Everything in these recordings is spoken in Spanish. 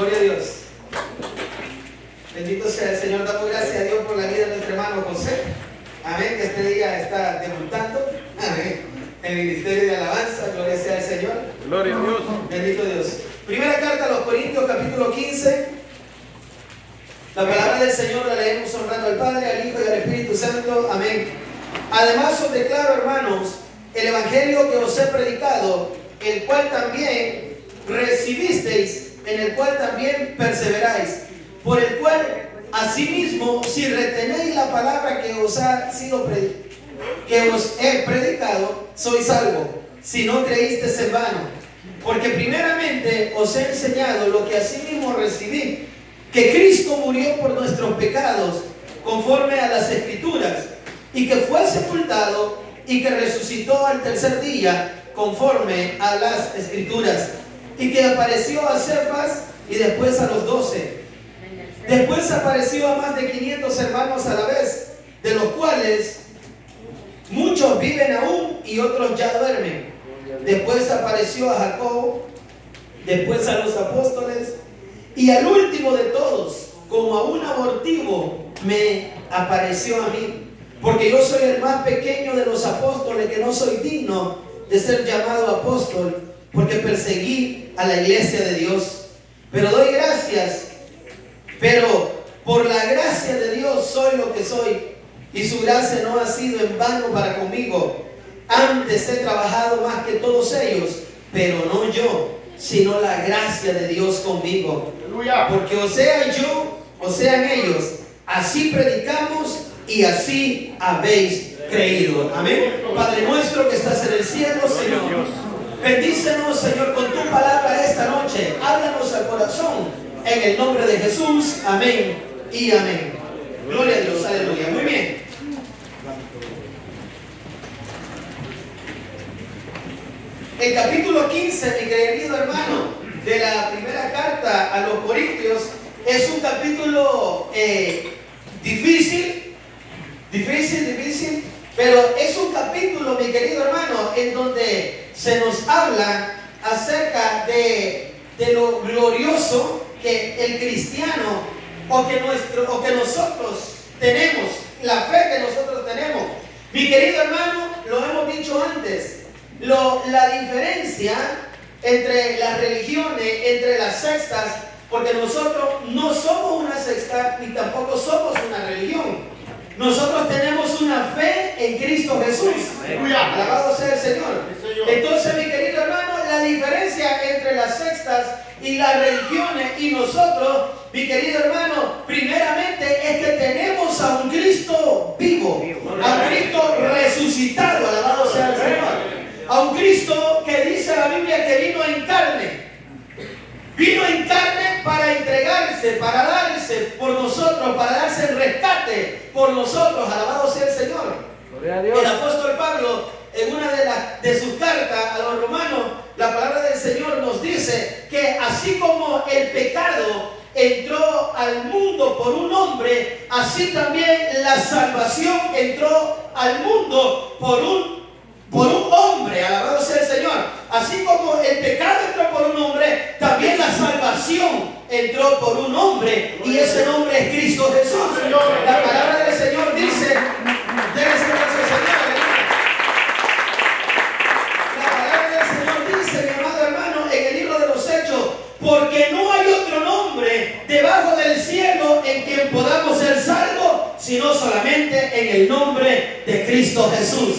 Gloria a Dios. Bendito sea el Señor. Damos gracias a Dios por la vida de nuestro hermano José. Amén. Que este día está debutando. Amén. En el ministerio de alabanza. Gloria sea al Señor. Gloria a Dios. Bendito Dios. Primera carta a los Corintios, capítulo 15. La palabra del Señor la leemos honrando al Padre, al Hijo y al Espíritu Santo. Amén. Además os declaro, hermanos, el Evangelio que os he predicado, el cual también recibisteis, en el cual también perseveráis, por el cual asimismo, si retenéis la palabra que os ha sido que os he predicado, sois salvo, si no creísteis en vano. Porque primeramente os he enseñado lo que asimismo recibí, que Cristo murió por nuestros pecados, conforme a las escrituras, y que fue sepultado y que resucitó al tercer día, conforme a las escrituras, y que apareció a Cefas y después a los doce. Después apareció a más de 500 hermanos a la vez, de los cuales muchos viven aún y otros ya duermen. Después apareció a Jacob, después a los apóstoles y al último de todos, como a un abortivo, me apareció a mí. Porque yo soy el más pequeño de los apóstoles, que no soy digno de ser llamado apóstol, porque perseguí a la iglesia de Dios. Pero doy gracias, pero por la gracia de Dios soy lo que soy, y su gracia no ha sido en vano para conmigo. Antes he trabajado más que todos ellos, pero no yo, sino la gracia de Dios conmigo. Porque o sea yo, o sean ellos, así predicamos y así habéis creído. Amén. Padre nuestro que estás en el cielo, Señor. Bendícenos, Señor, con tu palabra esta noche. Háblanos al corazón. En el nombre de Jesús. Amén y amén. Gloria a Dios. Aleluya. Muy bien. El capítulo 15, mi querido hermano, de la primera carta a los Corintios, es un capítulo eh, difícil, difícil, difícil, pero es un capítulo, mi querido hermano, en donde se nos habla acerca de, de lo glorioso que el cristiano o que, nuestro, o que nosotros tenemos, la fe que nosotros tenemos. Mi querido hermano, lo hemos dicho antes, la diferencia entre las religiones, entre las sextas, porque nosotros no somos una sexta ni tampoco somos una religión. Nosotros tenemos una fe en Cristo Jesús. Alabado sea el Señor. Entonces, mi querido hermano, la diferencia entre las sextas y las religiones y nosotros, mi querido hermano, primeramente es que tenemos a un Cristo vivo, a un Cristo resucitado. Alabado sea el Señor a un Cristo que dice la Biblia que vino en carne. Vino en carne para entregarse, para darse por nosotros, para darse el rescate por nosotros. Alabado sea el Señor. El apóstol Pablo, en una de, las, de sus cartas a los romanos, la palabra del Señor nos dice que así como el pecado entró al mundo por un hombre, así también la salvación entró al mundo por un por un hombre, alabado sea el Señor. Así como el pecado entró por un hombre, también la salvación entró por un hombre y ese nombre es Cristo Jesús. La palabra del Señor dice, debe ser Señor. La palabra del Señor dice, mi amado hermano, en el libro de los Hechos, porque no hay otro nombre debajo del cielo en quien podamos ser salvos, sino solamente en el nombre de Cristo Jesús.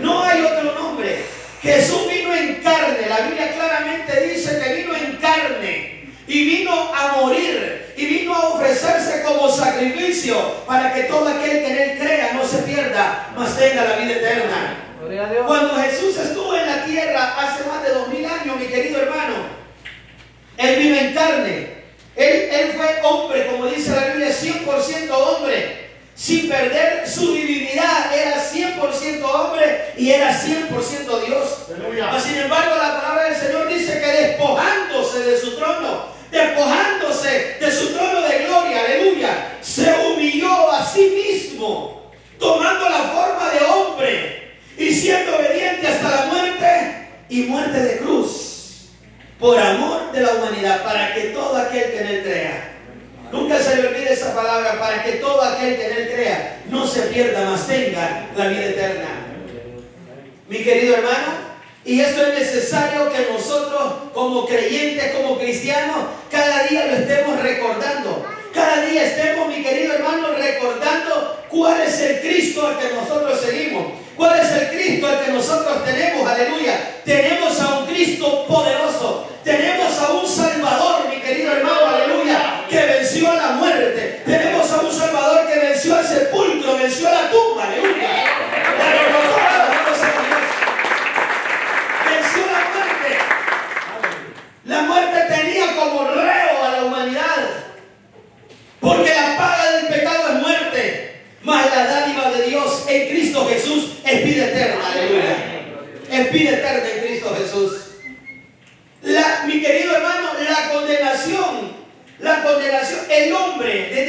No hay otro nombre. Jesús vino en carne. La Biblia claramente dice que vino en carne. Y vino a morir. Y vino a ofrecerse como sacrificio para que todo aquel que en él crea no se pierda, mas tenga la vida eterna. Cuando Jesús estuvo en la tierra hace más de dos mil años, mi querido hermano, Él vino en carne. Él, él fue hombre, como dice la Biblia, 100% hombre sin perder su divinidad. Era 100% hombre y era 100% Dios. sin embargo, la palabra del Señor dice que despojándose de su trono, despojándose de su trono de gloria, aleluya, se humilló a sí mismo, tomando la forma de hombre y siendo obediente hasta la muerte y muerte de cruz, por amor de la humanidad humanidad, para que todo aquel que en él crea. Nunca se le olvide esa palabra, para que todo aquel que en él crea no se pierda, más tenga la vida eterna. Mi querido hermano, y esto es necesario que nosotros como creyentes, como cristianos, cada día lo estemos recordando. Cada día estemos, mi querido hermano, recordando cuál es el Cristo al que nosotros seguimos. ¿Cuál es el Cristo al que nosotros tenemos? Aleluya. Tenemos a un Cristo poderoso. Tenemos a un Salvador, mi querido hermano, aleluya, venció a la muerte. Tenemos a un Salvador que venció al sepulcro, venció a la tumba, aleluya. Venció la muerte. La muerte tenía como reo a la humanidad. Porque la paga del pecado es muerte. Mas la dádiva de Dios en Cristo Jesús es vida eterna. Aleluya. Es vida eterna en Cristo Jesús. La, mi querido hermano, la condenación, la condenación, el hombre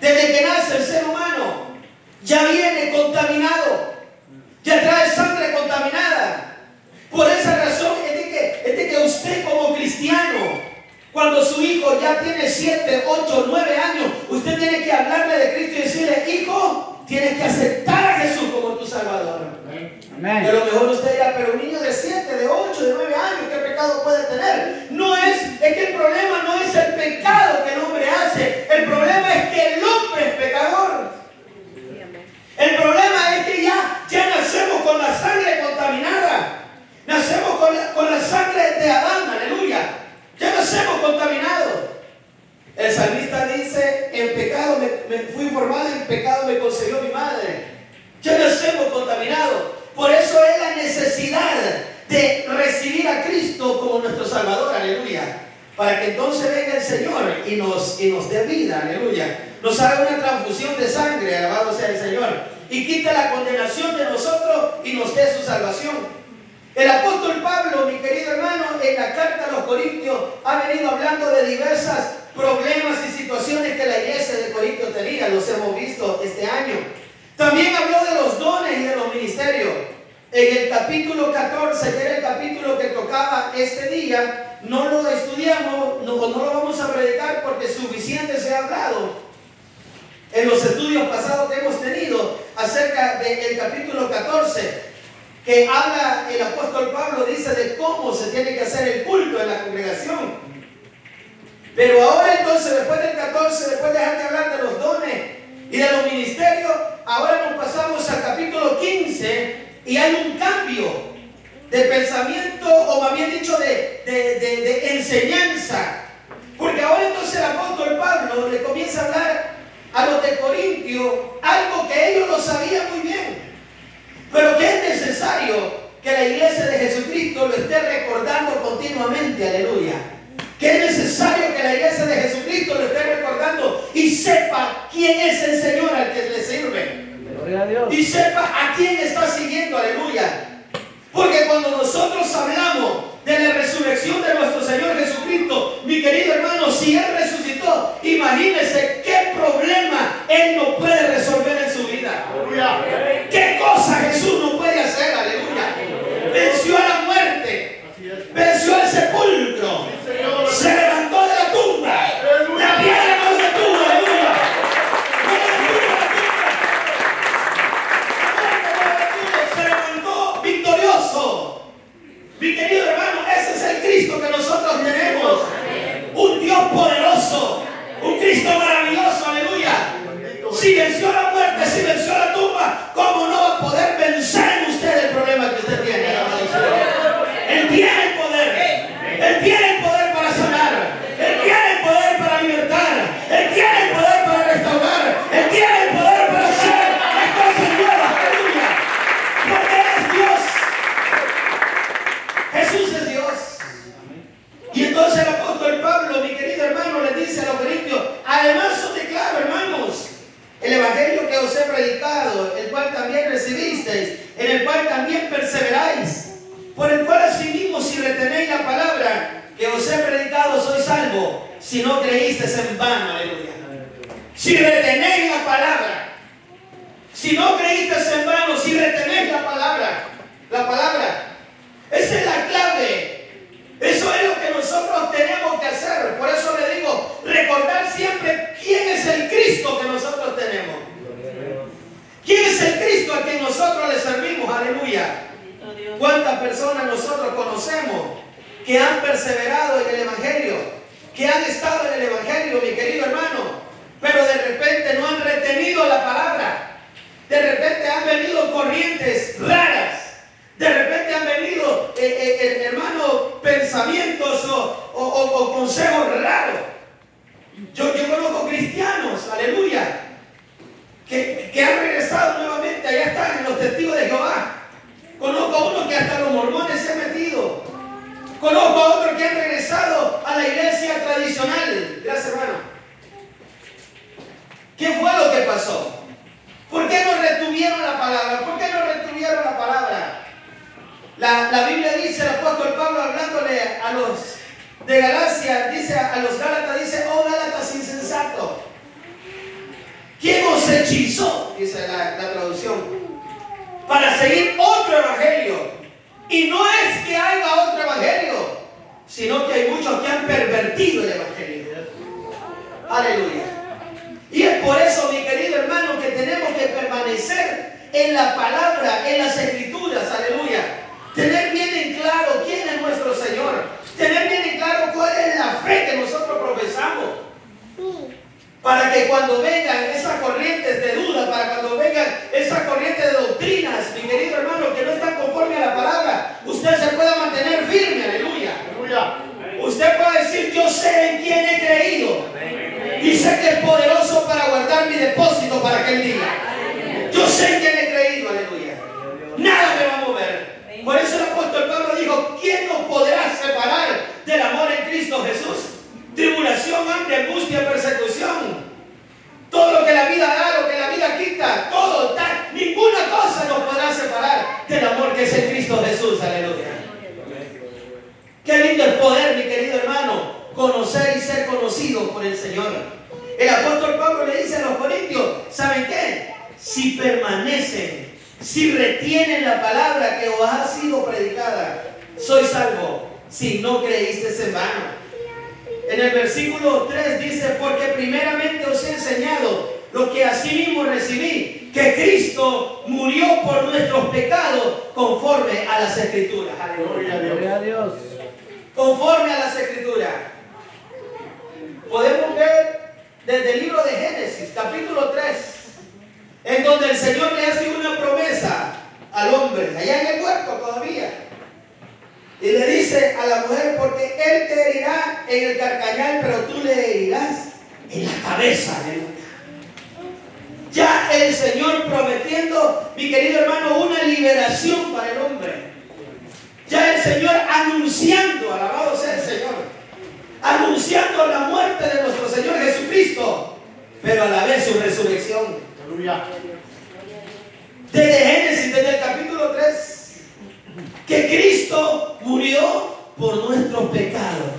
desde que nace el ser humano, ya viene contaminado, ya trae sangre contaminada. Por esa razón es de que, es de que usted como cristiano, cuando su hijo ya tiene 7, 8, 9 años, usted tiene que hablarle de Cristo y decirle, hijo, tienes que aceptar a Jesús como tu Salvador. Amén. a lo mejor usted dirá, pero un niño de 7, de 8, de 9 años, ¿qué pecado puede tener? No es, es que el problema no es el pecado que el hombre hace, el problema es que el hombre es pecador. El problema es que ya, ya nacemos con la sangre contaminada. Nacemos con la, con la sangre de Adán, aleluya. Ya nacemos contaminados. El salmista dice, en pecado me, me fui formado, en pecado me concedió mi madre. Ya nacemos contaminados. Por eso es la necesidad de recibir a Cristo como nuestro Salvador, aleluya. Para que entonces venga el Señor y nos, y nos dé vida, aleluya. Nos haga una transfusión de sangre, alabado sea el Señor. Y quite la condenación de nosotros y nos dé su salvación. El apóstol Pablo, mi querido hermano, en la carta a los Corintios ha venido hablando de diversas problemas y situaciones que la iglesia de Corintios tenía. Los hemos visto este año. También habló de los dones y de los ministerios. En capítulo 14, que era el capítulo que tocaba este día, no lo estudiamos, no lo vamos a predicar porque suficiente se ha hablado en los estudios pasados que hemos tenido acerca del capítulo 14, que habla el apóstol Pablo, dice de cómo se tiene que hacer el culto en la congregación. Pero ahora entonces, después del 14, después de dejar de hablar de los dones y de los ministerios, ahora nos pasamos al capítulo 15 y hay un cambio de pensamiento, o más bien dicho, de, de, de, enseñanza. Porque ahora entonces el apóstol Pablo le comienza a hablar a los de Corintio algo que ellos lo sabían muy bien, pero que es necesario que la iglesia de Jesucristo lo esté recordando continuamente, aleluya. Que es necesario que la iglesia de Jesucristo lo esté recordando y sepa quién es el Señor al que le sirve. Y sepa a quién está siguiendo, aleluya. Porque cuando nosotros hablamos de la resurrección de nuestro Señor Jesucristo, mi querido hermano, si Él resucitó, imagínese qué problema Él no puede resolver en su vida. ¿Qué cosa Jesús no puede hacer? Aleluya. Venció a la muerte, venció al sepulcro, Desde Génesis, desde el capítulo 3, que Cristo murió por nuestros pecados.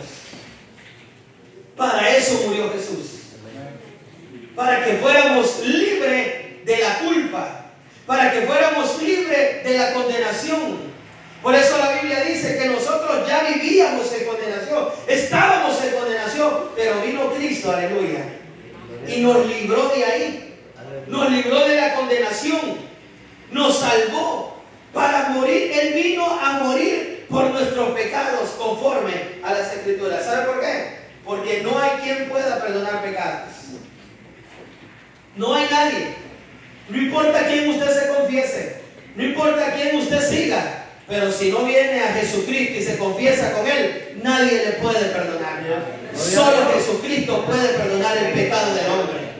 Para eso murió Jesús. Para que fuéramos libres de la culpa. Para que fuéramos libres de la condenación por eso la Biblia dice que nosotros ya vivíamos en condenación, estábamos en condenación, pero vino Cristo, aleluya, y nos libró de ahí, nos libró de la condenación, nos salvó para morir. Él vino a morir por nuestros pecados conforme a las escrituras. ¿Sabe por qué? Porque no hay quien pueda perdonar pecados. No hay nadie. No importa quién usted se confiese. No importa quién usted siga. Pero si no viene a Jesucristo y se confiesa con Él, nadie le puede perdonar. Solo Jesucristo puede perdonar el pecado del hombre.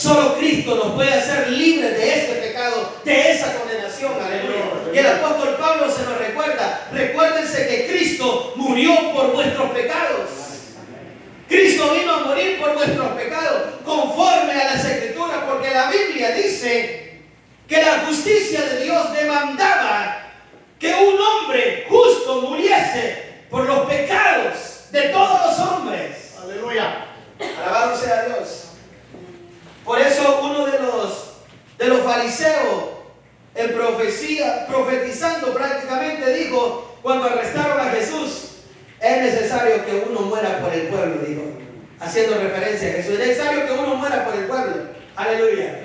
Solo Cristo nos puede hacer libres de ese pecado, de esa condenación. Aleluya. Y el apóstol Pablo se nos recuerda, recuérdense que Cristo murió por vuestros pecados. Cristo vino a morir por vuestros pecados, conforme a las escrituras, porque la Biblia dice que la justicia de Dios demandaba que un hombre justo muriese por los pecados de todos los hombres. Aleluya. Alabado sea Dios. Por eso uno de los, de los fariseos en profecía, profetizando prácticamente, dijo, cuando arrestaron a Jesús, es necesario que uno muera por el pueblo, dijo, haciendo referencia a Jesús. Es necesario que uno muera por el pueblo. Aleluya.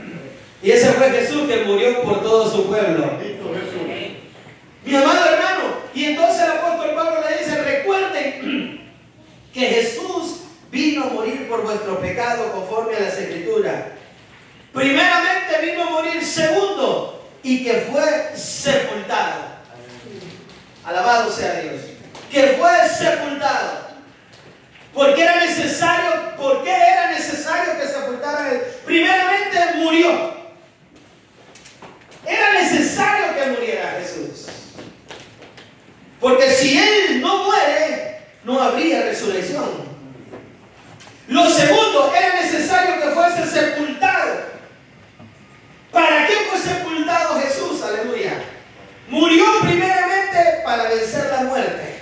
Y ese fue Jesús que murió por todo su pueblo. Mi amado hermano, y entonces el apóstol Pablo le dice, recuerden que Jesús vino a morir por vuestro pecado conforme a las escrituras. Primeramente vino a morir, segundo, y que fue sepultado. Alabado sea Dios. Que fue sepultado. Porque era necesario, ¿por qué era necesario que sepultara él? Primeramente murió. Era necesario que muriera Jesús. Porque si Él no muere, no habría resurrección. Lo segundo, era necesario que fuese sepultado. ¿Para qué fue sepultado Jesús? Aleluya. Murió primeramente para vencer la muerte.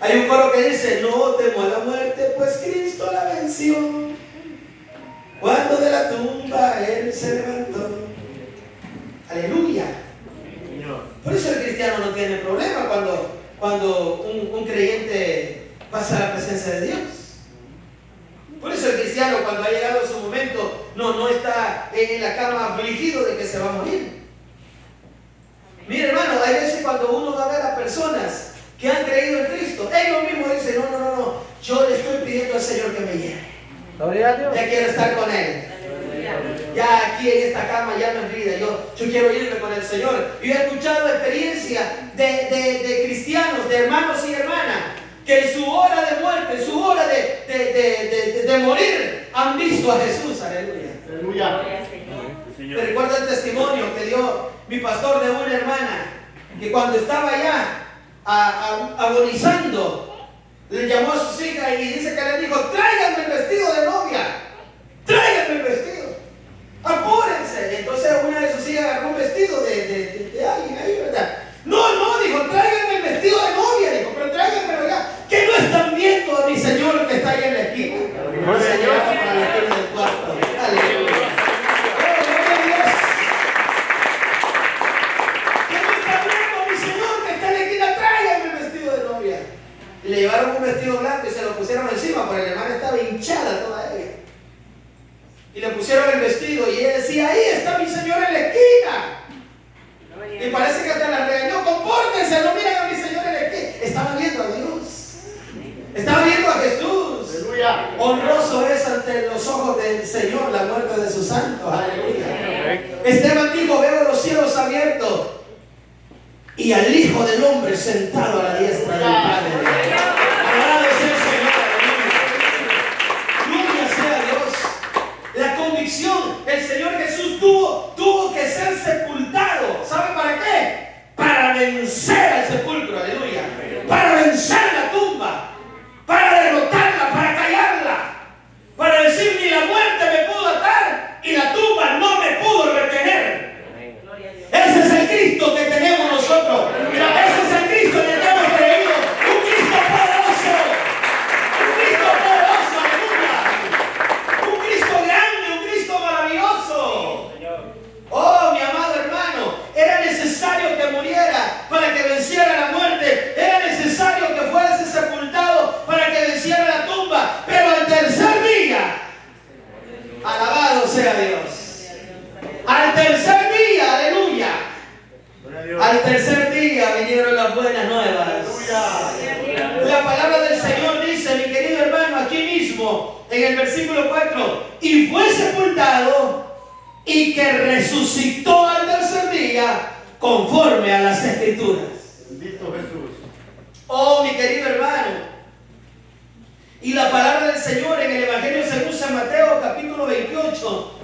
Hay un coro que dice, no temo a la muerte, pues Cristo la venció. Cuando de la tumba Él se levantó. Aleluya. Por eso el cristiano no tiene problema cuando, cuando un, creyente pasa a la presencia de Dios. Por eso el cristiano cuando ha llegado su momento no, no está en la cama afligido de que se va a morir. Mire hermano, hay veces cuando uno va a ver a personas que han creído en Cristo, ellos mismos dicen, no, no, no, no, yo le estoy pidiendo al Señor que me llene. Ya quiero estar con Él. Ya aquí en esta cama ya no es vida. Yo, yo quiero irme con el Señor. Yo he escuchado experiencias de, de, cristianos, de hermanos y hermanas, que en su hora de muerte, en su hora de, de morir, han visto a Jesús. Aleluya. Aleluya. Te recuerdo el testimonio que dio mi pastor de una hermana, que cuando estaba ya agonizando, le llamó a sus hijas y dice que le dijo, tráiganme el vestido de novia, tráiganme el vestido, apúrense. Y entonces una de sus hijas agarró un vestido de, de, de, alguien ahí, ¿verdad? No, no, dijo, tráiganme el vestido de novia, dijo, pero tráiganmelo ya, que no están viendo a mi Señor que está ahí en la esquina. Señor está para la esquina del cuarto. Aleluya. Y le llevaron un vestido blanco y se lo pusieron encima, porque la hermana estaba hinchada toda ella. Y le pusieron el vestido y ella decía, ahí está mi señor en la esquina. Y parece que hasta la regañó, compórtense, no miren a mi señor en la esquina. Estaba viendo a Dios. Estaba viendo a Jesús. Aleluya. Honroso es ante los ojos del Señor la muerte de sus santos. Aleluya. Esteban dijo, veo los cielos abiertos y al Hijo del Hombre sentado a la diestra del Padre. Alabado sea el Señor. Gloria sea Dios. La convicción, el Señor Jesús tuvo, tuvo que ser sepultado. ¿Sabe para qué? Para vencer al sepulcro. Aleluya. Para vencer la tumba. Para derrotarla, para callarla. Para decir, ni la muerte me pudo atar y la tumba no me pudo retener. Ese es el Cristo que tenemos nosotros. Ese es el Cristo que hemos creído. Un Cristo poderoso. Un Cristo poderoso, aleluya. Un Cristo grande, un Cristo maravilloso. Oh, mi amado hermano, era necesario que muriera para que venciera la muerte. Era necesario que fuese sepultado para que venciera la tumba. Pero al tercer día, alabado sea Dios. Al tercer día, aleluya. Al tercer día vinieron las buenas nuevas. La palabra del Señor dice, mi querido hermano, aquí mismo, en el versículo 4, y fue sepultado y que resucitó al tercer día conforme a las escrituras. Bendito Jesús. Oh, mi querido hermano. Y la palabra del Señor en el Evangelio según San Mateo capítulo 28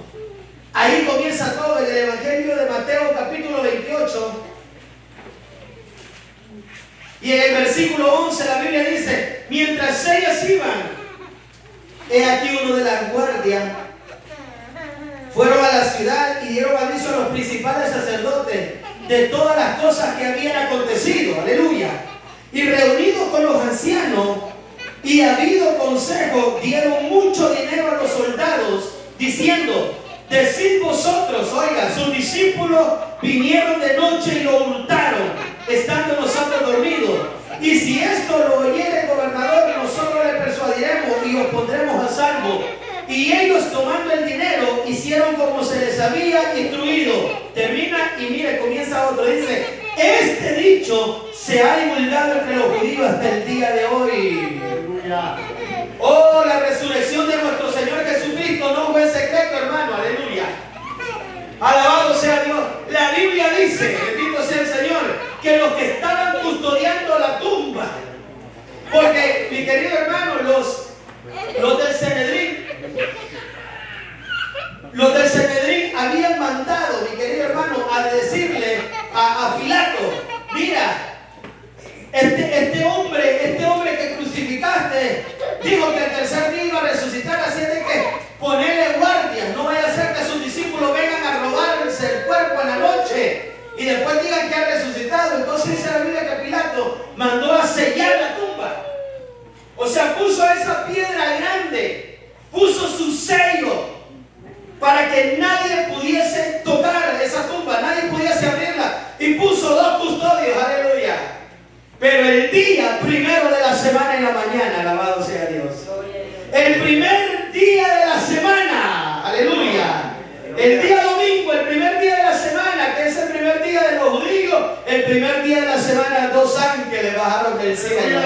Ahí comienza todo en el Evangelio de Mateo capítulo 28. Y en el versículo 11 la Biblia dice, mientras ellas iban, he aquí uno de la guardia, fueron a la ciudad y dieron aviso a los principales sacerdotes de todas las cosas que habían acontecido, aleluya. Y reunidos con los ancianos y habido consejo, dieron mucho dinero a los soldados, diciendo, Decid vosotros, oiga, sus discípulos vinieron de noche y lo hurtaron, estando nosotros dormidos. Y si esto lo oyere el gobernador, nosotros le persuadiremos y os pondremos a salvo. Y ellos tomando el dinero hicieron como se les había instruido. Termina y mire, comienza otro. Dice, este dicho se ha divulgado entre los judíos hasta el día de hoy. Oh, la resurrección de nuestro Señor Jesucristo no fue secreto, hermano. Aleluya. Alabado sea Dios. La Biblia dice, bendito sea el Señor, que los que estaban custodiando la tumba, porque mi querido hermano, los, los del Cenedrín, los del Cenedrín habían mandado, mi querido hermano, a decirle a, Pilato, mira, este, este, hombre, este hombre que crucificaste, dijo que el tercer día iba a resucitar, así de que ponerle guardia, no vaya a ser que sus discípulos vengan a robarse el cuerpo en la noche y después digan que ha resucitado. Entonces dice la Biblia que Pilato mandó a sellar la tumba. O sea, puso esa piedra grande, puso su sello para que nadie pudiese tocar esa tumba, nadie pudiese abrirla y puso dos custodios, aleluya. Pero el día primero de la semana en la mañana, alabado sea Dios. El primer día de la semana, aleluya. El día domingo, el primer día de la semana, que es el primer día de los judíos, el primer día de la semana, dos ángeles bajaron del cielo.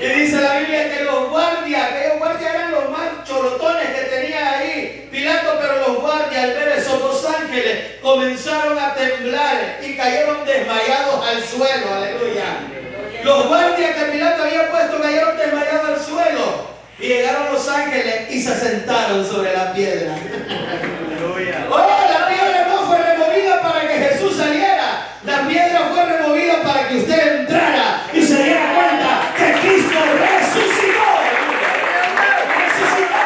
Y dice la Biblia que los guardias, aquellos guardias eran los más cholotones que tenía ahí Pilato, pero los guardias al ver esos dos ángeles comenzaron a temblar y cayeron desmayados al suelo, aleluya. Los guardias que Pilato había puesto cayeron desmayados al suelo y llegaron los ángeles y se sentaron sobre la piedra. Aleluya. Oh, la piedra no fue removida para que Jesús saliera, la piedra fue removida para que usted entrara y se diera cuenta que Cristo resucitó. Resucitó.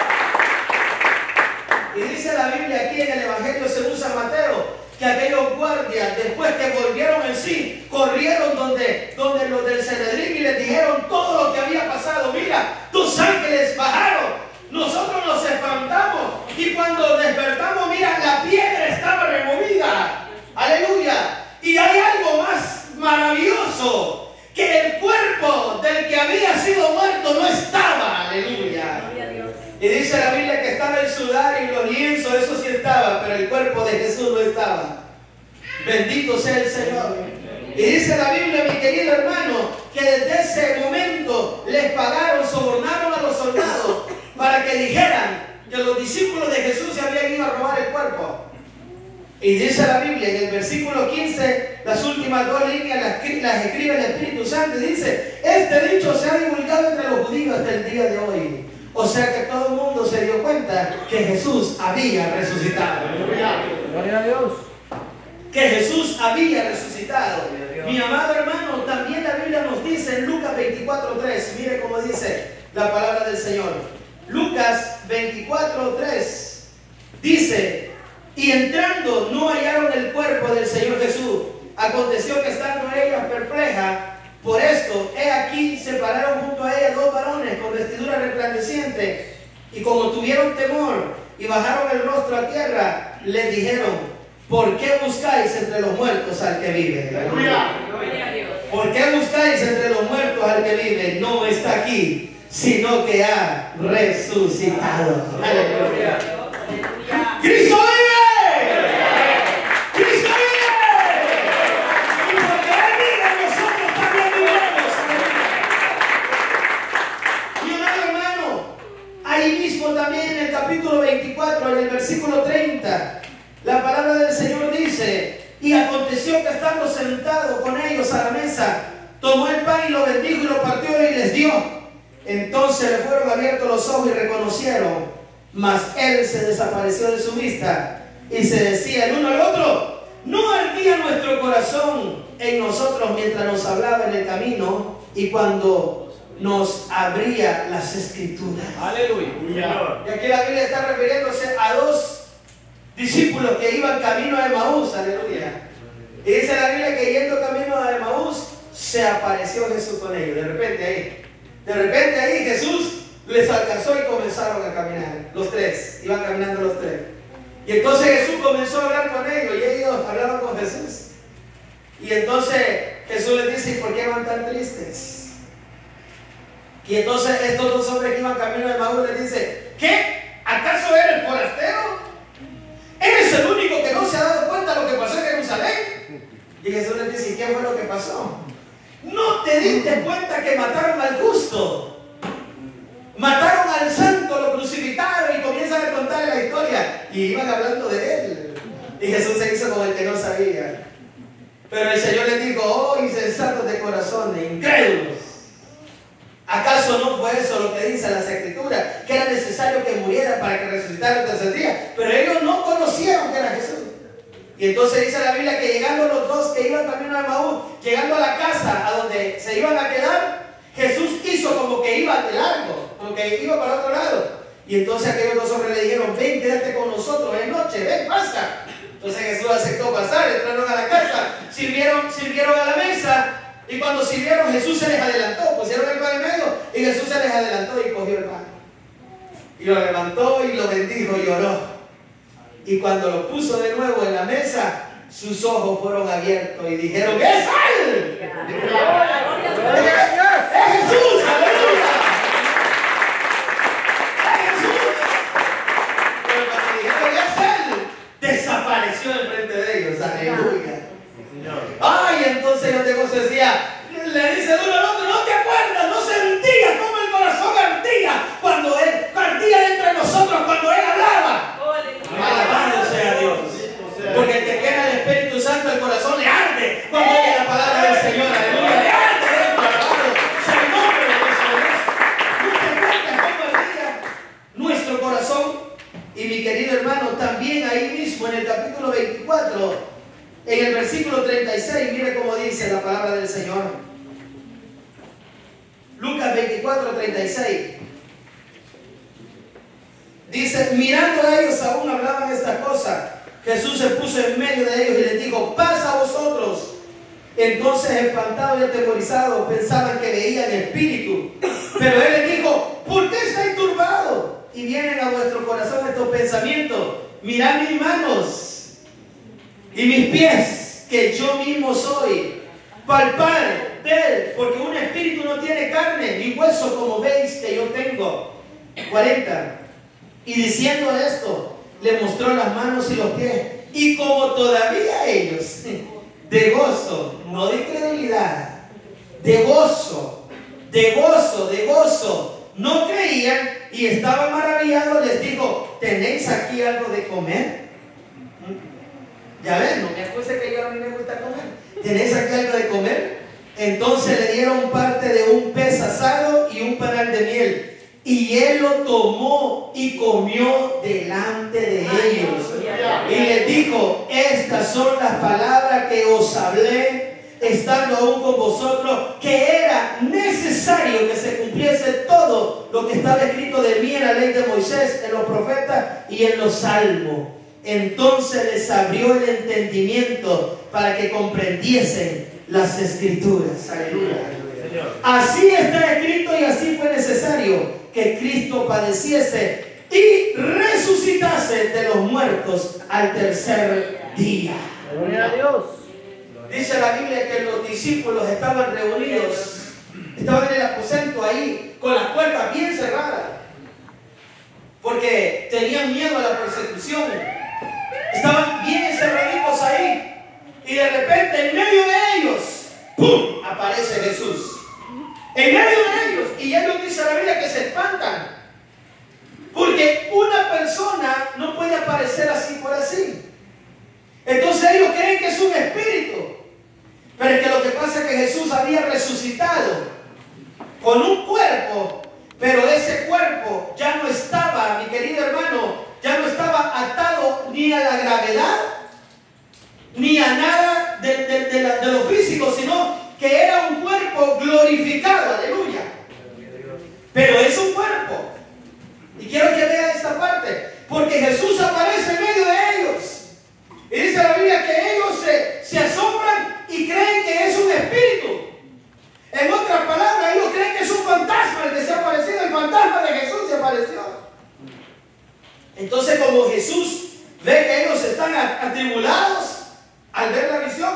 Y dice la Biblia aquí en el Evangelio según San Mateo que aquellos guardias, después que volvieron en sí, corrieron donde, donde los del Cenedrín y les dijeron todo lo que había pasado. Ángeles bajaron, nosotros nos espantamos y cuando despertamos, mira, la piedra estaba removida. Aleluya. Y hay algo más maravilloso, que el cuerpo del que había sido muerto no estaba. Aleluya. Y dice la Biblia que estaba el sudar y los lienzos, eso sí estaba, pero el cuerpo de Jesús no estaba. Bendito sea el Señor. Y dice la Biblia, mi querido hermano, que desde ese momento les pagaron, sobornaron a los soldados para que dijeran que los discípulos de Jesús se habían ido a robar el cuerpo. Y dice la Biblia en el versículo 15, las últimas dos líneas las, las escribe el Espíritu Santo y dice, este dicho se ha divulgado entre los judíos hasta el día de hoy. O sea que todo el mundo se dio cuenta que Jesús había resucitado. Gloria a Dios. Que Jesús había resucitado. Mi amado hermano, también la Biblia nos dice en Lucas 24.3, mire cómo dice la palabra del Señor. Lucas 24.3 dice, y entrando no hallaron el cuerpo del Señor Jesús. Aconteció que estando ellas perplejas, por esto, he aquí, se pararon junto a ella dos varones con vestidura resplandeciente, y como tuvieron temor y bajaron el rostro a tierra, les dijeron, ¿por qué buscáis entre los muertos al que vive? ¿Por qué buscáis entre los muertos al que vive? No está aquí, sino que ha resucitado. Aleluya. Cristo vive. Cristo vive. Y porque Él vive, nosotros también vivimos. Mi amado hermano, ahí mismo también en el capítulo 24, en el versículo 30, la palabra del Señor dice, y aconteció que estando sentado con ellos a la mesa, tomó el pan y lo bendijo y lo partió y les dio. Entonces le fueron abiertos los ojos y reconocieron, mas él se desapareció de su vista y se decía el uno al otro, no ardía nuestro corazón en nosotros mientras nos hablaba en el camino y cuando nos abría las escrituras. Aleluya. Y aquí la Biblia está refiriéndose a dos discípulos que iban camino a Emaús, aleluya. Y dice la Biblia que yendo camino a Emaús, se apareció Jesús con ellos. De repente ahí, de repente ahí Jesús les alcanzó y comenzaron a caminar. Los tres, iban caminando los tres. Y entonces Jesús comenzó a hablar con ellos y ellos hablaban con Jesús. Y entonces Jesús les dice, ¿y por qué van tan tristes? Y entonces estos dos hombres que iban camino de Maús les dice, ¿qué? ¿Acaso eres forastero? ¿Eres el único que no se ha dado cuenta de lo que pasó en Jerusalén? Y Jesús les dice, ¿y qué fue lo que pasó? No te diste cuenta que mataron al justo. Mataron al santo, lo crucificaron y comienzan a contarle la historia. Y iban hablando de él. Y Jesús se hizo como el que no sabía. Pero el Señor les dijo, oh insensatos de corazón, de incrédulos. ¿Acaso no fue eso lo que dicen las escrituras? Que era necesario que muriera para que resucitara el tercer día. Pero ellos no conocieron que era Jesús. Y entonces dice la Biblia que llegando los dos que iban camino a Maús, llegando a la casa a donde se iban a quedar, Jesús hizo como que iba de largo, como que iba para otro lado. Y entonces aquellos dos hombres le dijeron, ven, quédate con nosotros, es noche, ven, pasa. Entonces Jesús aceptó pasar, entraron a la casa, sirvieron, sirvieron a la mesa, y cuando sirvieron Jesús se les adelantó, pusieron el pan en medio, y Jesús se les adelantó y cogió el pan. Y lo levantó y lo bendijo y oró. Y cuando lo puso de nuevo en la mesa, sus ojos fueron abiertos y dijeron, ¡Es él! ¡Es Jesús! ¡Aleluya! ¡Es Jesús! Pero cuando dijeron, ¡Es él! Desapareció enfrente de ellos. ¡Aleluya! Ay, entonces yo tengo decía, le dice uno al otro, no te acuerdas, no sentías como el corazón ardía cuando él partía entre nosotros cuando él hablaba. Alabado sea Dios. Porque te queda el Espíritu Santo, el corazón le arde cuando oye la palabra del Señor. Aleluya. Le arde dentro, alabado sea el nombre de Jesús. No te cuenta cómo ardía nuestro corazón. Y mi querido hermano, también ahí mismo en el capítulo 24, en el versículo 36, mire cómo dice la palabra del Señor. Lucas 24, 36. Dice, mirando a ellos aún hablaban esta cosa. Jesús se puso en medio de ellos y les dijo, pasa a vosotros. Entonces, y atemorizados, pensaban que veían espíritu. Pero él les dijo, ¿por qué estáis turbados? Y vienen a vuestro corazón estos pensamientos. Mirad mis manos y mis pies, que yo mismo soy. Palpar él, porque un espíritu no tiene carne ni hueso como veis que yo tengo. 40. Y diciendo esto, le mostró las manos y los pies. Y como todavía ellos, de gozo, no de incredulidad, de gozo, de gozo, de gozo, no creían y estaban maravillados, les dijo, ¿tenéis aquí algo de comer? Ya ven, no me acuse que yo a mí me gusta comer. ¿Tenéis aquí algo de comer? Entonces le dieron parte de un pez asado y un panal de miel. Y él lo tomó y comió delante de ellos. Y les dijo, estas son las palabras que os hablé estando aún con vosotros, que era necesario que se cumpliese todo lo que estaba escrito de mí en la ley de Moisés, en los profetas y en los salmos. Entonces les abrió el entendimiento para que comprendiesen las escrituras. Aleluya. Así está escrito y así fue necesario que Cristo padeciese y resucitase de los muertos al tercer día. Gloria a Dios. Dice la Biblia que los discípulos estaban reunidos, estaban en el aposento ahí, con las puertas bien cerradas, porque tenían miedo a la persecución. Estaban bien encerraditos ahí, y de repente en medio de ellos, ¡pum! aparece Jesús. En medio de ellos. Y ellos dice la Biblia que se espantan. Porque una persona no puede aparecer así por así. Entonces ellos creen que es un espíritu. Pero es que lo que pasa es que Jesús había resucitado con un cuerpo, pero ese cuerpo ya no estaba, mi querido hermano, ya no estaba atado ni a la gravedad, ni a nada de, de, lo físico, sino que era un cuerpo glorificado, aleluya. Pero es un cuerpo. Y quiero que vean esta parte, porque Jesús aparece en medio de ellos. Y dice la Biblia que ellos se, se asombran y creen que es un espíritu. En otras palabras, ellos creen que es un fantasma el que se ha aparecido, el fantasma de Jesús se apareció. Entonces, como Jesús ve que ellos están atribulados al ver la visión,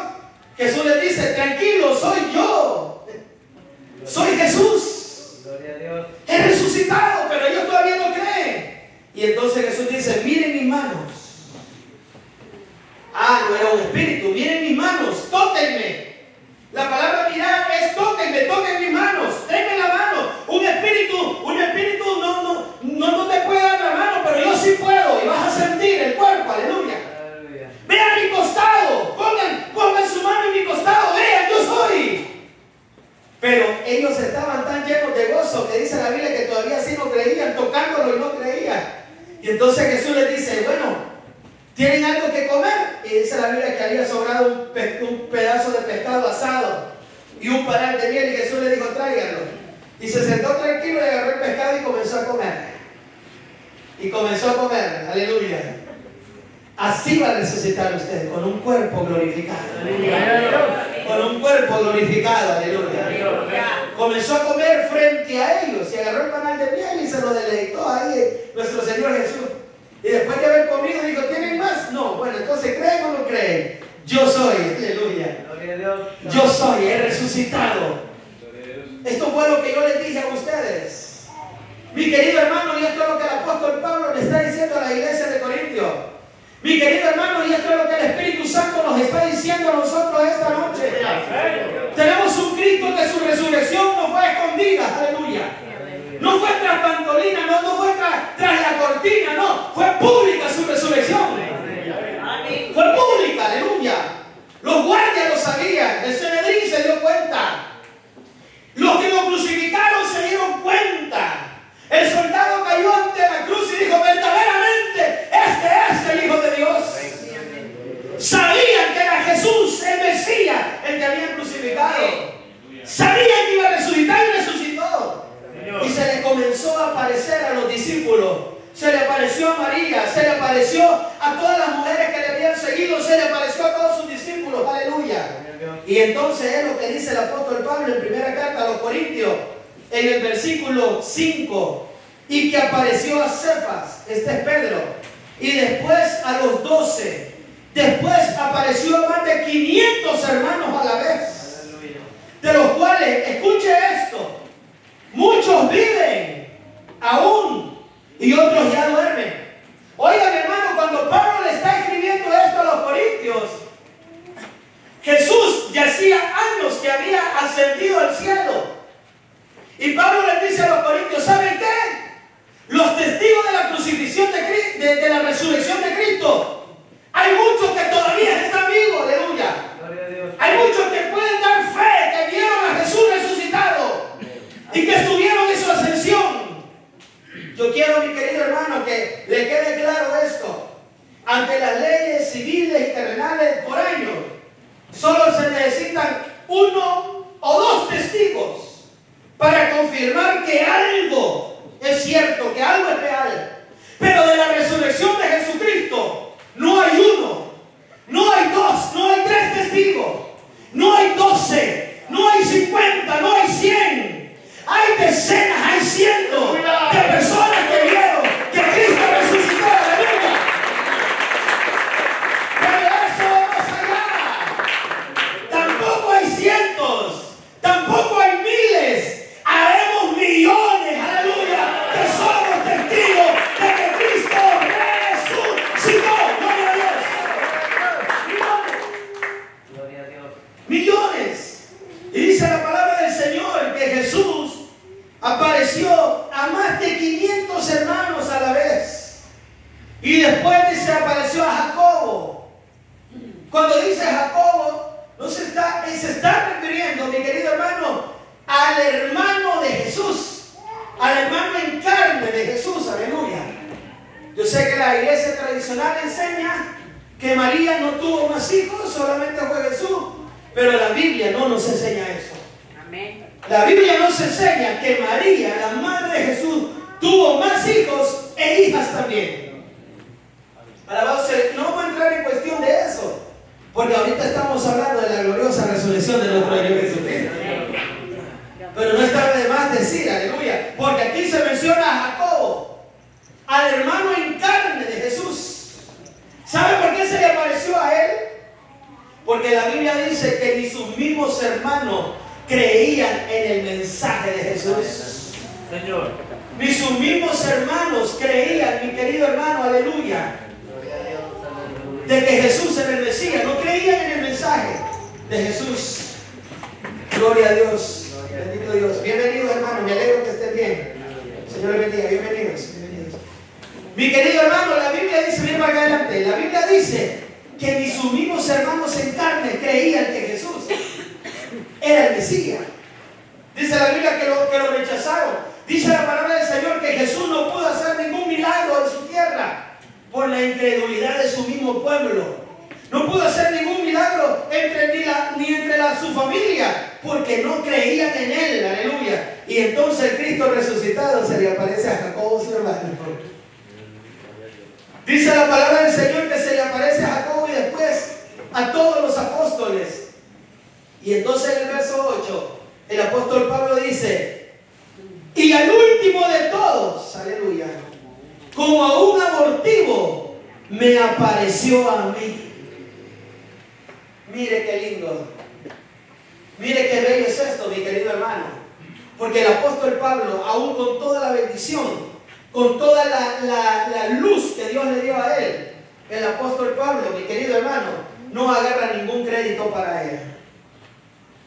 Jesús les dice, tranquilo, soy yo. Soy Jesús. Gloria a Dios. He resucitado, pero ellos todavía no creen. Y entonces Jesús dice, miren mis manos. Ah, no era un espíritu, miren mis manos, tóquenme. La palabra mirar es tóquenme, toquen mis manos, denme la mano. Un espíritu, un espíritu no, no, no, no te puede dar la mano, pero yo sí puedo y vas a sentir el leproso que dice la Biblia que todavía sí no creían, tocándolo y no creían. Y entonces Jesús les dice, bueno, ¿tienen algo que comer? Y dice la Biblia que había sobrado un, un pedazo de pescado asado y un paral de miel y Jesús le dijo, tráiganlo. Y se sentó tranquilo y agarró el pescado y comenzó a comer. Y comenzó a comer, aleluya. Así va a resucitar usted, con un cuerpo glorificado. Con un cuerpo glorificado, aleluya. Comenzó a comer frente a ellos y agarró el panal de miel y se lo deleitó ahí nuestro Señor Jesús. Y después de haber comido dijo, ¿tienen más? No, bueno, entonces creen o no creen. Yo soy, aleluya. Yo soy, he resucitado. Esto fue lo que yo les dije a ustedes. Mi querido hermano, y esto es lo que el apóstol Pablo le está diciendo a la iglesia de Corintio. Mi querido hermano, y esto es lo que el Espíritu Santo nos está diciendo a nosotros esta noche. Tenemos un Cristo que su resurrección no fue escondida, aleluya. No fue tras pantolina, no, no fue tras, tras la cortina, no, fue pública su resurrección. Fue pública, aleluya. Los guardias lo sabían, el Senedrín se dio cuenta. Los que lo crucificaron se dieron cuenta. El soldado cayó ante la cruz y dijo, verdaderamente, este es el Hijo de Dios. Sabían que era Jesús, el Mesías, el que habían crucificado. Sabían que iba a resucitar y resucitó. Y se le comenzó a aparecer a los discípulos. Se le apareció a María, se le apareció a todas las mujeres que le habían seguido, se le apareció a todos sus discípulos. Aleluya. Y entonces es lo que dice el apóstol Pablo en primera carta a los Corintios en el versículo 5, y que apareció a Cefas, este es Pedro, y después a los 12, después apareció a más de 500 hermanos a la vez, de los cuales, escuche esto, muchos viven aún y otros ya duermen. Oiga mi hermano, cuando Pablo le está escribiendo esto a los corintios, Jesús ya hacía años que había ascendido al cielo. Y Pablo les dice a los corintios, ¿saben qué? Los testigos de la crucifixión de, de, la resurrección de Cristo, hay muchos que todavía están vivos, aleluya. Hay muchos que pueden dar fe, que vieron a Jesús resucitado y que estuvieron en su ascensión. Yo quiero, mi querido hermano, que le quede claro esto. Ante las leyes civiles y terrenales por año, solo se necesitan uno o dos testigos para confirmar que algo es cierto, que algo es real. Pero de la resurrección de Jesucristo no hay uno, no hay dos, no hay tres testigos, no hay doce, no hay cincuenta, no hay cien. Hay decenas, hay cientos de personas que vieron que Cristo resucitó. Aleluya. Pero eso va más allá. Tampoco hay cientos, tampoco hay miles, haremos millones, aleluya, que somos testigos de que Cristo resucitó. Gloria a Dios. Gloria a Dios. Millones. Y dice la palabra del Señor que Jesús apareció a más de 500 hermanos a la vez. Y después se apareció a Jacobo. Cuando dice Jacobo, no se está, se está refiriendo, mi querido hermano, al hermano de Jesús, al hermano en carne de Jesús, aleluya. Yo sé que la iglesia tradicional enseña que María no tuvo más hijos, solamente fue Jesús, pero la Biblia no nos enseña eso. La Biblia nos enseña que María, la madre de Jesús, tuvo más hijos e hijas también. Alabado no vamos a entrar en cuestión de eso, porque ahorita estamos hablando de la gloriosa resurrección de nuestro Dios Jesucristo. Pero no está de más decir, aleluya. Porque aquí se menciona al hermano en carne de Jesús. ¿Sabe por qué se le apareció a él? Porque la Biblia dice que ni sus mismos hermanos creían en el mensaje de Jesús. Señor. Ni sus mismos hermanos creían, mi querido hermano, aleluya. De que Jesús era el Mesías. No creían en el mensaje deJesús. Gloria a Dios. Bendito Dios. Bienvenidos, hermano. Me alegro que estén bien. Señor les bendiga. Bienvenidos. Mi querido hermano, la Biblia dice, bien para adelante. La Biblia dice que ni sus mismos hermanos en carne creían que Jesús era el Mesías. Dice la Biblia que lo, que lo rechazaron. Dice la palabra del Señor que Jesús no pudo hacer ningún milagro en su tierra por la incredulidad de su mismo pueblo. No pudo hacer ningún milagro entre, ni entre la, su familia porque no creían en él, aleluya. Y entonces Cristo resucitado se le aparece a Jacobo su hermano. Dice la palabra del Señor que se le aparece a Jacobo y después a todos los apóstoles. Y entonces en el verso 8, el apóstol Pablo dice, y al último de todos, aleluya, como a un abortivo, me apareció a mí. Mire qué lindo. Mire qué bello es esto, mi querido hermano. Porque el apóstol Pablo, aún con toda la bendición, con toda la, la luz que Dios le dio a él, el apóstol Pablo, mi querido hermano, no agarra ningún crédito para él.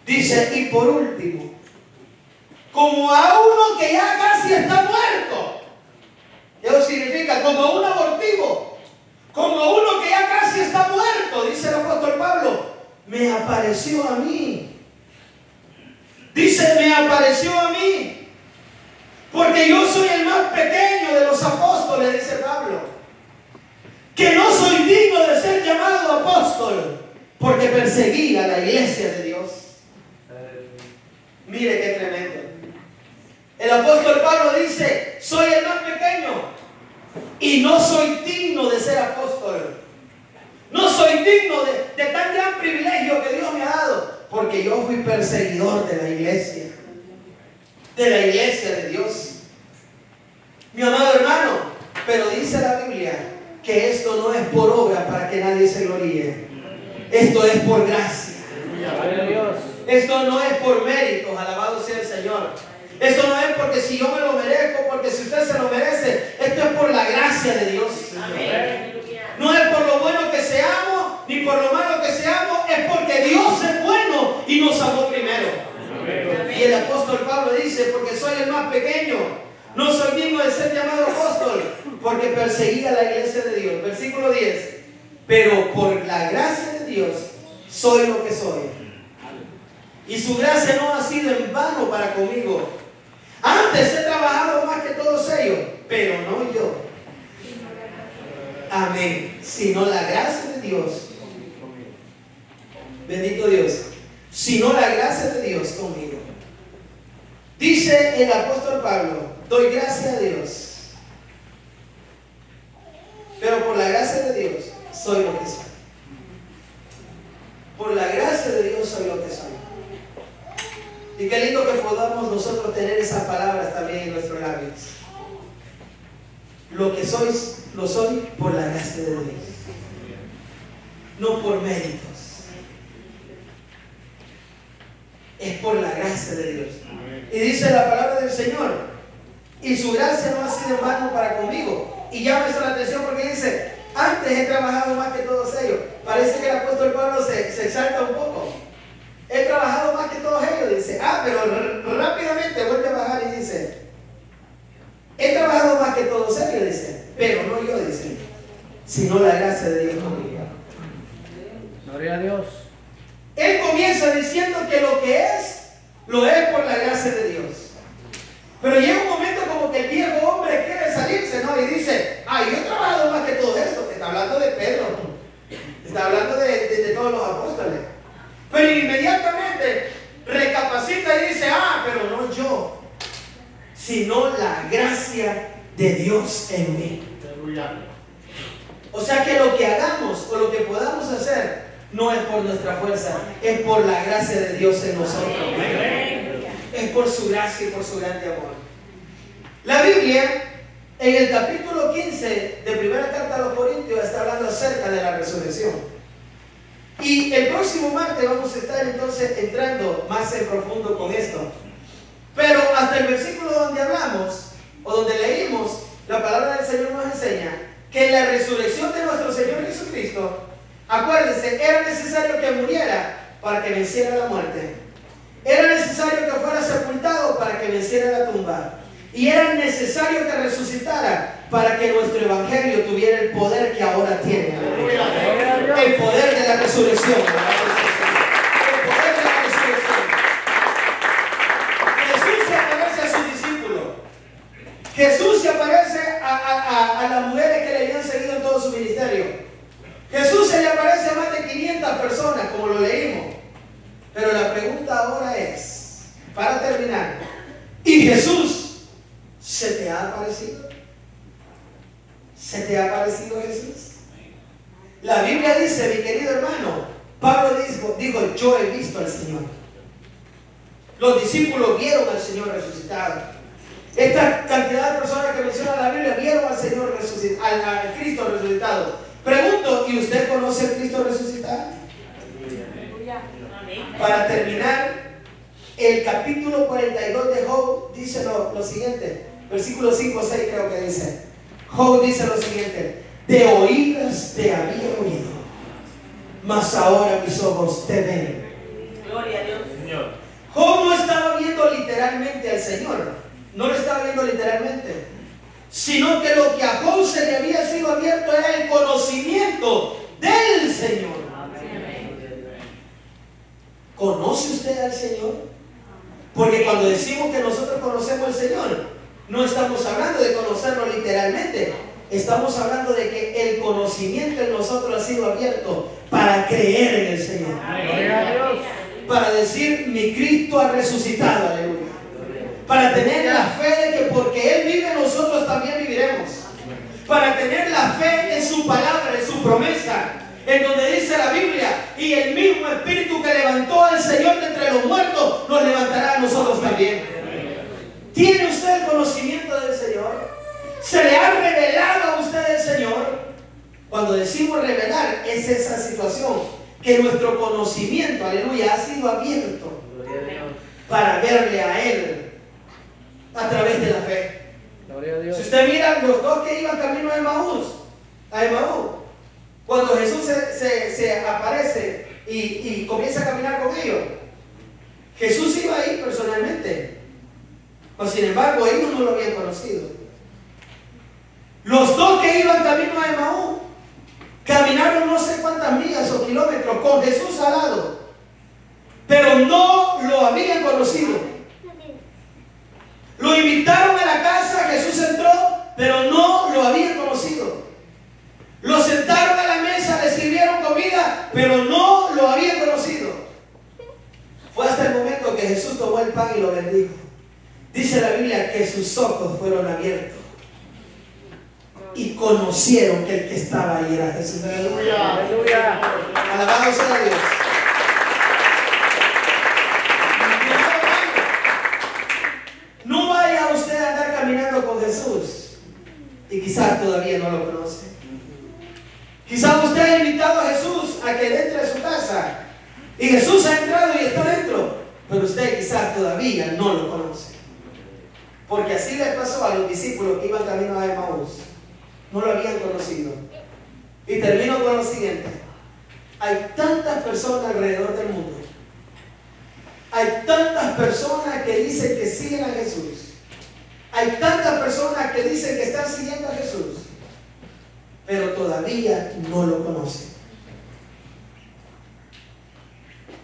Dice, y por último, como a uno que ya casi está muerto. Eso significa como a un abortivo, como a uno que ya casi está muerto, dice el apóstol Pablo, me apareció a mí. Dice, me apareció a mí. Porque yo soy el más pequeño de los apóstoles, dice Pablo. Que no soy digno de ser llamado apóstol, porque perseguí a la iglesia de Dios. Mire qué tremendo. El apóstol Pablo dice, soy el más pequeño y no soy digno de ser apóstol. No soy digno de, de, tan gran privilegio que Dios me ha dado, porque yo fui perseguidor de la iglesia, de la iglesia de Dios. Mi amado hermano, pero dice la Biblia que esto no es por obra para que nadie se gloríe. Esto es por gracia. Esto no es por méritos, alabado sea el Señor. Esto no es porque si yo me lo merezco, porque si usted se lo merece. Esto es por la gracia de Dios. No es por lo bueno que seamos, ni por lo malo que seamos, es porque Dios es bueno y nos amó primero. Y el apóstol Pablo dice, porque soy el más pequeño, no soy digno de ser llamado apóstol, porque perseguía la iglesia de Dios. Versículo 10. Pero por la gracia de Dios soy lo que soy. Y su gracia no ha sido en vano para conmigo. Antes he trabajado más que todos ellos, pero no yo. Amén. Sino la gracia de Dios. Bendito Dios. Sino la gracia de Dios conmigo. Dice el apóstol Pablo, doy gracias a Dios. Pero por la gracia de Dios soy lo que soy. Por la gracia de Dios soy lo que soy. Y qué lindo que podamos nosotros tener esas palabras también en nuestros labios. Lo que sois, lo soy por la gracia de Dios. No por méritos. Es por la gracia de Dios. Y dice la palabra del Señor. Y su gracia no ha sido en vano para conmigo. Y llama eso la atención porque dice, antes he trabajado más que todos ellos. Parece que el apóstol Pablo se, se exalta un poco. He trabajado más que todos ellos, dice. Ah, pero rápidamente vuelve a bajar y dice, he trabajado más que todos ellos, dice. Pero no yo, dice, sino la gracia de Dios conmigo. Gloria a Dios. Él comienza diciendo que lo que es, lo es por la gracia de Dios. Pero llega un momento como que el viejo hombre quiere salirse, ¿no? Y dice, ah, yo he trabajado más que todo esto. Está hablando de Pedro. Está hablando de, de, de todos los apóstoles. Pero inmediatamente recapacita y dice, ah, pero no yo, sino la gracia de Dios en mí. O sea que lo que hagamos o lo que podamos hacer no es por nuestra fuerza, es por la gracia de Dios en nosotros. Es por su gracia y por su grande amor. La Biblia, en el capítulo 15 de primera carta a los Corintios, está hablando acerca de la resurrección. Y el próximo martes vamos a estar entonces entrando más en profundo con esto. Pero hasta el versículo donde hablamos, o donde leímos, la palabra del Señor nos enseña que la resurrección de nuestro Señor Jesucristo, acuérdense, era necesario que muriera para que venciera la muerte. Era necesario que fuera sepultado para que venciera la tumba. Y era necesario que resucitara para que nuestro evangelio tuviera el poder que ahora tiene. El poder de la resurrección. El poder de la resurrección. Jesús se aparece a sus discípulos. Jesús se aparece a, a, las mujeres que le habían seguido en todo su ministerio. Jesús se le aparece a más de 500 personas, como lo leímos. Pero la pregunta ahora es, para terminar, ¿y Jesús se te ha aparecido? ¿Se te ha aparecido Jesús? La Biblia dice, mi querido hermano, Pablo dijo, dijo, yo he visto al Señor. Los discípulos vieron al Señor resucitado. Esta cantidad de personas que menciona la Biblia vieron al Señor resucitado, al, Cristo resucitado. Pregunto, ¿y usted conoce al Cristo resucitado? Para terminar, el capítulo 42 de Job dice lo, lo siguiente, versículo 5 o 6 creo que dice. Job dice lo siguiente, de oídas te había oído, mas ahora mis ojos te ven. Gloria a Dios. Señor. Job no estaba viendo literalmente al Señor, no lo estaba viendo literalmente, sino que lo que a Job se le había sido abierto era el conocimiento del Señor. ¿Conoce usted al Señor? Porque cuando decimos que nosotros conocemos al Señor, no estamos hablando de conocerlo literalmente. Estamos hablando de que el conocimiento en nosotros ha sido abierto para creer en el Señor. Para decir, mi Cristo ha resucitado, aleluya. Para tener la fe de que porque Él vive, nosotros también viviremos. Para tener la fe en su palabra, en su promesa. En donde dice la Biblia, y el mismo Espíritu que levantó al Señor de entre los muertos, nos levantará a nosotros también. ¿Tiene usted el conocimiento del Señor? ¿Se le ha revelado a usted el Señor? Cuando decimos revelar, es esa situación que nuestro conocimiento, aleluya, ha sido abierto para verle a Él a través de la fe. Si usted mira los dos que iban camino a Emaús, a Emaús, cuando Jesús se, aparece y, y comienza a caminar con ellos, Jesús iba ahí personalmente. Mas sin embargo, ellos no lo habían conocido. Los dos que iban camino a Emaú caminaron no sé cuántas millas o kilómetros con Jesús al lado, pero no lo habían conocido. Lo invitaron a la casa, Jesús entró, pero no lo habían conocido. Lo sentaron a la mesa, le sirvieron comida, pero no lo habían conocido. Fue hasta el momento que Jesús tomó el pan y lo bendijo. Dice la Biblia que sus ojos fueron abiertos y conocieron que el que estaba ahí era Jesús. Aleluya. Aleluya. Alabado sea Dios. No vaya usted a andar caminando con Jesús y quizás todavía no lo conoce. Quizás usted ha invitado a Jesús a que entre a su casa y Jesús ha entrado y está dentro, pero usted quizás todavía no lo conoce. Porque así le pasó a los discípulos que iban camino a Emmaús. No lo habían conocido. Y termino con lo siguiente. Hay tantas personas alrededor del mundo. Hay tantas personas que dicen que siguen a Jesús. Hay tantas personas que dicen que están siguiendo a Jesús. Pero todavía no lo conocen.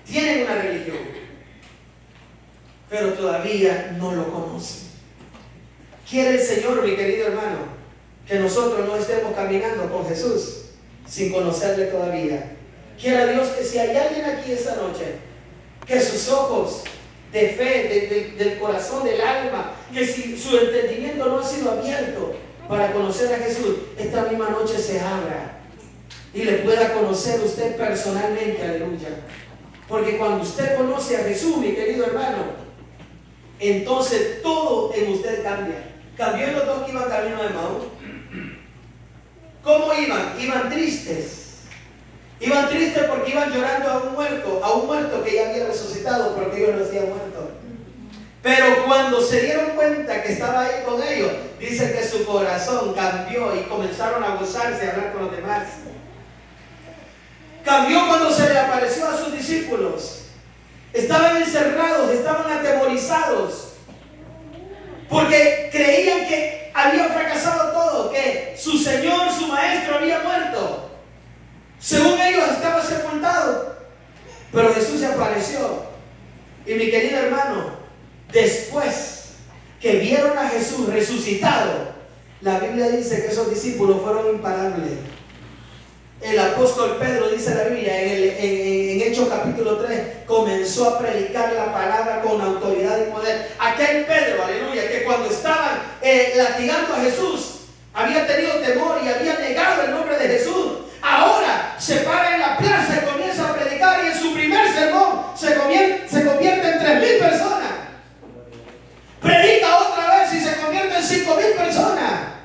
Tienen una religión. Pero todavía no lo conocen. Quiere el Señor, mi querido hermano, que nosotros no estemos caminando con Jesús sin conocerle todavía. Quiera Dios que si hay alguien aquí esta noche, que sus ojos de fe, del corazón, del alma, que si su entendimiento no ha sido abierto para conocer a Jesús, esta misma noche se abra y le pueda conocer usted personalmente, aleluya. Porque cuando usted conoce a Jesús, mi querido hermano, entonces todo en usted cambia. Cambió los dos que iban camino de Maú. ¿Cómo iban? Iban tristes. Iban tristes porque iban llorando a un muerto, a un muerto que ya había resucitado porque Dios lo hacía muerto. Pero cuando se dieron cuenta que estaba ahí con ellos, dice que su corazón cambió y comenzaron a gozarse a hablar con los demás. Cambió cuando se le apareció a sus discípulos. Estaban encerrados, estaban atemorizados. Porque creían que había fracasado todo, que su Señor, su Maestro había muerto. Según ellos estaba sepultado. Pero Jesús se apareció. Y mi querido hermano, después que vieron a Jesús resucitado, la Biblia dice que esos discípulos fueron imparables. El apóstol Pedro dice la Biblia en, en, Hechos capítulo 3, comenzó a predicar la palabra con autoridad y poder. Aquel Pedro, aleluya, que cuando estaban eh, latigando a Jesús, había tenido temor y había negado el nombre de Jesús. Ahora se para en la plaza y comienza a predicar y en su primer sermón se convierte, se convierte en tres mil personas. Predica otra vez y se convierte en cinco mil personas.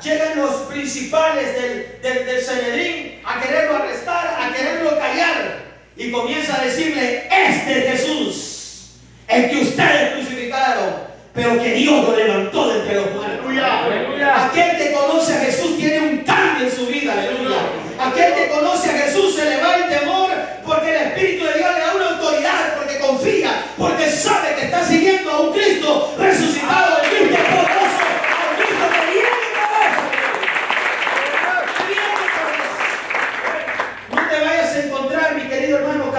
Llega, llegan los principales del, del, del a quererlo arrestar, a quererlo callar. Y comienza a decirle, este es Jesús, el que ustedes crucificaron pero que Dios lo levantó de entre los muertos. Aquel que conoce a Jesús tiene un cambio en su vida, aleluya. Aquel que conoce a Jesús se le va el temor porque el Espíritu de Dios le da una autoridad, porque confía, porque sabe que está siguiendo a un Cristo resucitado, Cristo poderoso, a un Cristo que viene No te vayas a encontrar, mi querido hermano,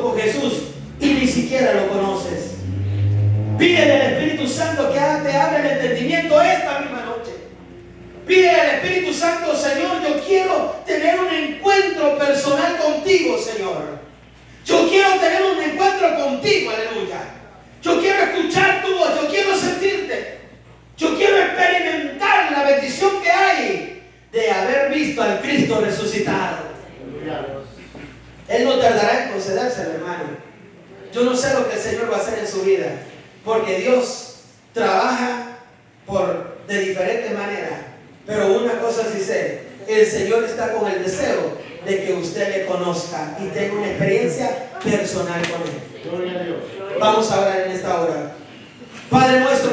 con Jesús y ni siquiera lo conoces. Pídele al Espíritu Santo que te abra el entendimiento esta misma noche. Pide al Espíritu Santo, Señor, yo quiero tener un encuentro personal contigo, Señor. Yo quiero tener un encuentro contigo, aleluya. Yo quiero escuchar tu voz, yo quiero sentirte. Yo quiero experimentar la bendición que hay de haber visto al Cristo resucitado. Él no tardará en concederse, hermano. Yo no sé lo que el Señor va a hacer en su vida. Porque Dios trabaja por, de diferentes maneras. Pero una cosa sí sé, el Señor está con el deseo de que usted le conozca y tenga una experiencia personal con Él. Vamos a hablar en esta hora. Padre nuestro.